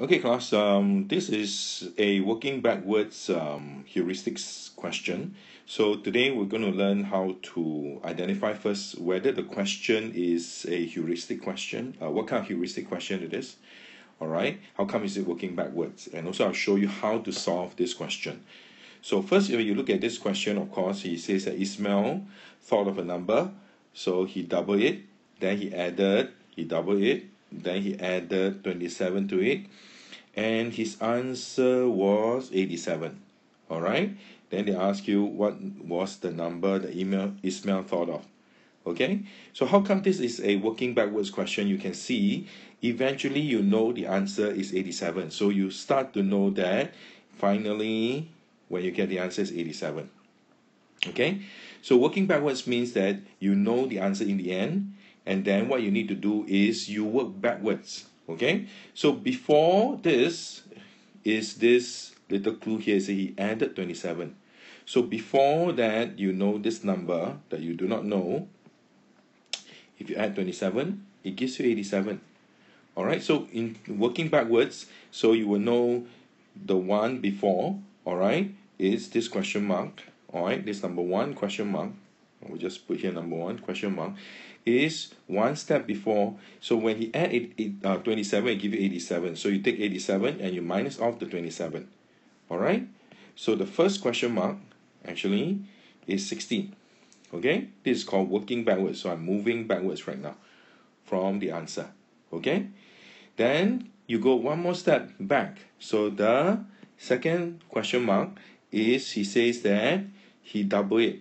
Okay, class. Um, this is a working backwards um, heuristics question. So today we're going to learn how to identify first whether the question is a heuristic question, uh, what kind of heuristic question it is. All right. How come is it working backwards? And also I'll show you how to solve this question. So first, if you look at this question, of course, he says that Ismail thought of a number, so he doubled it, then he added, he doubled it, then he added 27 to it. And his answer was 87 all right then they ask you what was the number that email Ismail thought of. Okay? So how come this is a working backwards question? You can see eventually you know the answer is 87 so you start to know that finally when you get the answer is 87 okay? So working backwards means that you know the answer in the end and then what you need to do is you work backwards okay? So before this is this little clue here so he added 27 so before that you know this number that you do not know. If you add 27 it gives you 87 all right so in working backwards so you will know the one before all right is this question mark all right this number one question mark we'll just put here number one question mark is one step before. So when he add eight, eight, uh, 27, it give you 87. So you take 87 and you minus off the 27. All right. So the first question mark actually is 16. Okay. This is called working backwards. So I'm moving backwards right now from the answer. Okay. Then you go one more step back. So the second question mark is he says that he double it.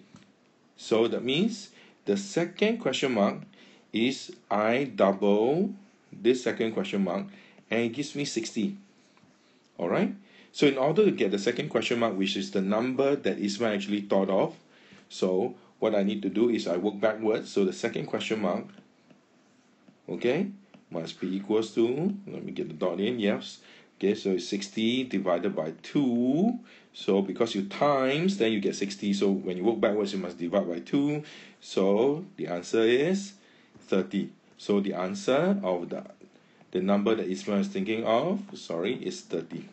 So that means the second question mark is I double this second question mark and it gives me 60. Alright? So in order to get the second question mark, which is the number that Ismail actually thought of, so what I need to do is I work backwards. So the second question mark, okay, must be equals to, let me get the dot in, yes. Okay, so it's 60 divided by 2. So because you times, then you get 60. So when you work backwards, you must divide by 2. So the answer is 30. So the answer of the, the number that Ismail is thinking of, sorry, is 30.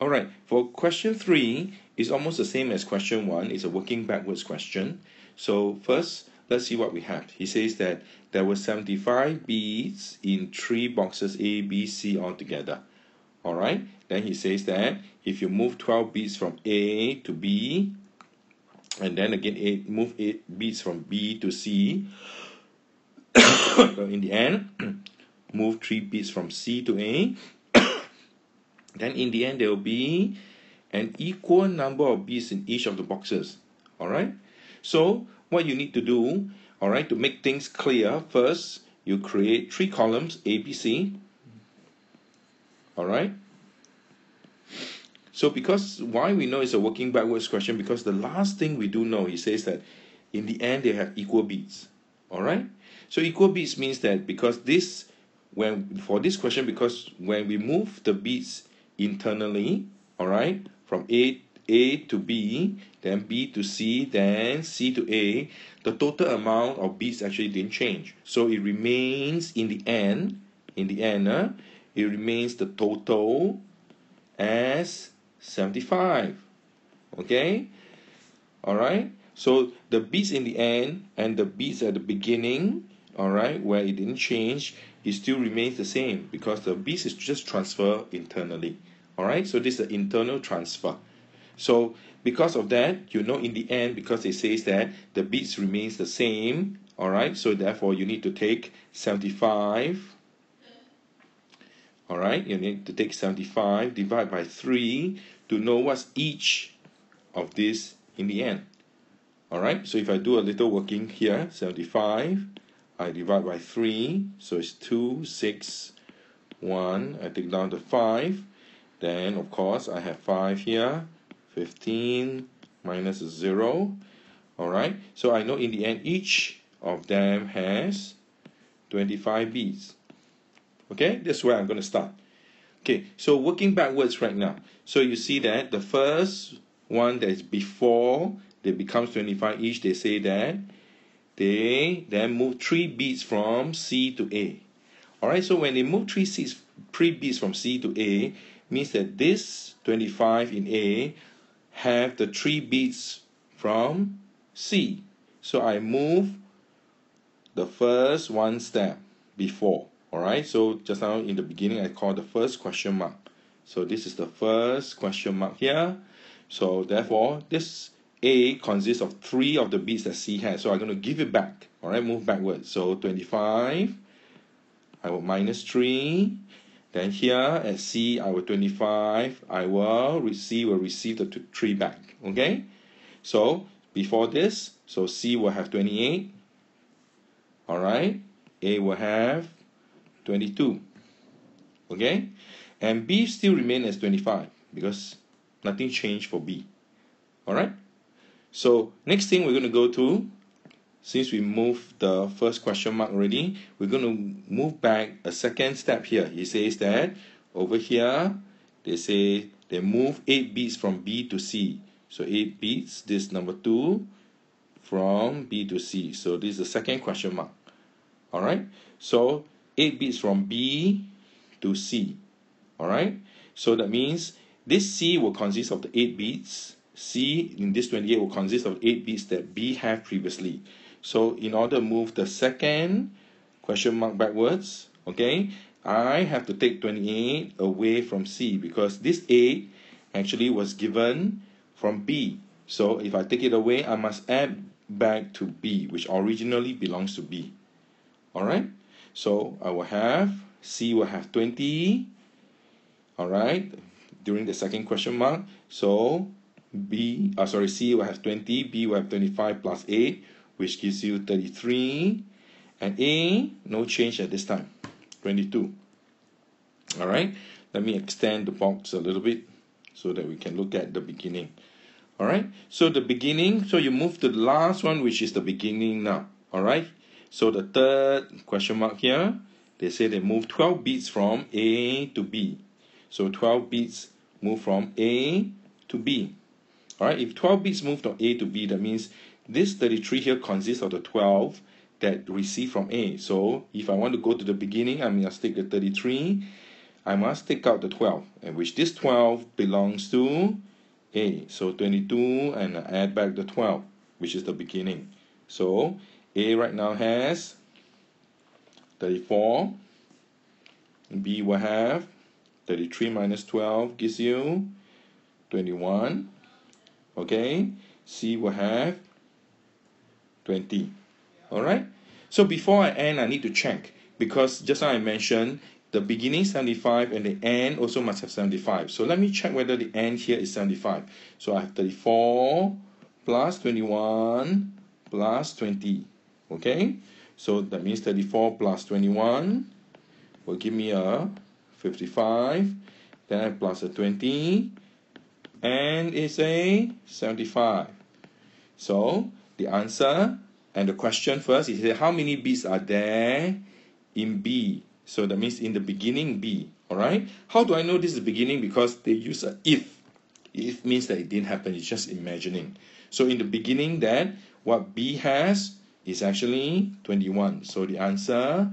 Alright, for question 3, it's almost the same as question 1. It's a working backwards question. So first, let's see what we have. He says that there were 75 beads in three boxes A, B, C altogether. Alright, then he says that if you move 12 beads from A to B, and then again eight, move 8 beads from B to C, in the end, move 3 beads from C to A, then in the end there will be an equal number of beads in each of the boxes. Alright, so what you need to do, alright, to make things clear, first you create three columns A, B, C. Alright, so because why we know it's a working backwards question because the last thing we do know he says that in the end they have equal beats. All right. So equal beats means that because this when for this question because when we move the beats internally, all right, from A A to B, then B to C, then C to A, the total amount of beats actually didn't change. So it remains in the end, in the end, uh, it remains the total as 75 okay? All right so the beats in the end and the beats at the beginning all right where it didn't change it still remains the same because the beats is just transfer internally. All right so this is the internal transfer so because of that you know in the end because it says that the beats remains the same all right so therefore you need to take 75 all right you need to take 75 divide by 3 to know what's each of this in the end all right so if I do a little working here 75 I divide by 3 so it's 2 6 1 I take down the 5 then of course I have 5 here 15 minus 0 all right so I know in the end each of them has 25 beads. Okay that's where I'm going to start. Okay so working backwards right now. So you see that the first one that is before they becomes 25 each. They say that they then move three beats from C to A. Alright, so when they move three seats, three bits from C to A, means that this 25 in A have the three beats from C. So I move the first one step before. Alright, so just now in the beginning I call the first question mark. So this is the first question mark here. So therefore, this A consists of three of the beats that C has. So I'm going to give it back. Alright, move backwards. So 25, I will minus 3. Then here at C, I will 25. I will receive, will receive the 3 back. Okay? So before this, so C will have 28. Alright? A will have 22. Okay? And B still remain as 25 because nothing changed for B. Alright? So next thing we're going to go to, since we moved the first question mark already, we're going to move back a second step here. He says that over here, they say they move 8 beats from B to C. So 8 beats, this number 2, from B to C. So this is the second question mark. Alright? So 8 beats from B to C. Alright? So that means this C will consist of the 8 beats. C in this 28 will consist of 8 beats that B have previously. So in order to move the second question mark backwards, okay, I have to take 28 away from C because this A actually was given from B. So if I take it away, I must add back to B, which originally belongs to B. Alright? So I will have, C will have 20, alright, during the second question mark. So B, uh, sorry, C will have 20, B will have 25 plus 8, which gives you 33. And A, no change at this time, 22. Alright, let me extend the box a little bit so that we can look at the beginning. Alright, so the beginning, so you move to the last one, which is the beginning now. Alright, so the third question mark here, they say they move 12 beats from A to B. So 12 beats move from A to B. Alright, if 12 beats move from A to B, that means this 33 here consists of the 12 that received from A. So if I want to go to the beginning, I must take the 33. I must take out the 12, and which this 12 belongs to A. So 22, and I add back the 12, which is the beginning. So A right now has 34. B will have 33 minus 12 gives you 21. Okay, C will have 20. Alright, so before I end, I need to check because just now I mentioned the beginning 75 and the end also must have 75. So let me check whether the end here is 75. So I have 34 plus 21 plus 20. Okay, so that means 34 plus 21 will give me a 55. Then I plus a 20 and it's a 75. So the answer and the question first is how many bits are there in B? So that means in the beginning B. Alright? How do I know this is the beginning? Because they use a if. If means that it didn't happen, it's just imagining. So in the beginning that what B has is actually 21. So the answer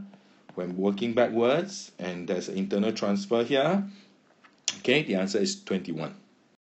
when working backwards and there's an internal transfer here, okay, the answer is 21.